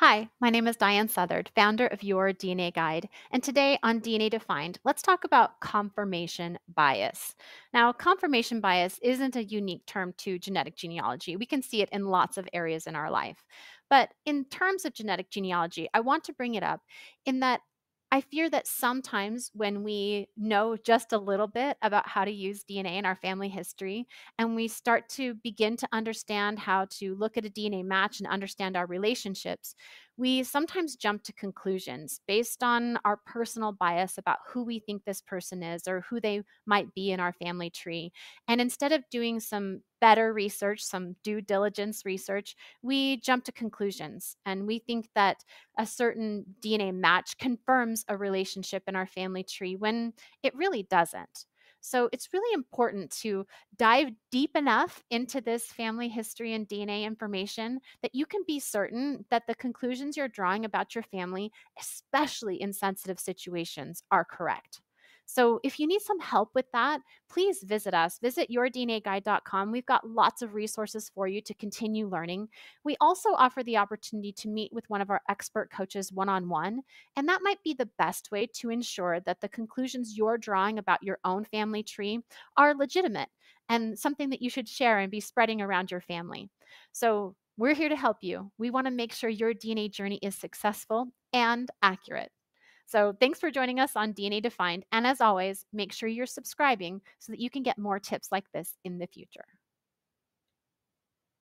Hi, my name is Diahan Southard, founder of Your DNA Guide. And today on DNA Defined, let's talk about confirmation bias. Now, confirmation bias isn't a unique term to genetic genealogy. We can see it in lots of areas in our life. But in terms of genetic genealogy, I want to bring it up in that I fear that sometimes when we know just a little bit about how to use DNA in our family history and we start to begin to understand how to look at a DNA match and understand our relationships, we sometimes jump to conclusions based on our personal bias about who we think this person is or who they might be in our family tree. And instead of doing some better research, some due diligence research, we jump to conclusions and we think that a certain DNA match confirms a relationship in our family tree when it really doesn't. So it's really important to dive deep enough into this family history and DNA information that you can be certain that the conclusions you're drawing about your family, especially in sensitive situations, are correct. So, if you need some help with that, please visit us. Visit yourdnaguide.com. We've got lots of resources for you to continue learning. We also offer the opportunity to meet with one of our expert coaches one on one, and that might be the best way to ensure that the conclusions you're drawing about your own family tree are legitimate and something that you should share and be spreading around your family. So, we're here to help you. We want to make sure your DNA journey is successful and accurate. So, thanks for joining us on DNA Defined. And as always, make sure you're subscribing so that you can get more tips like this in the future.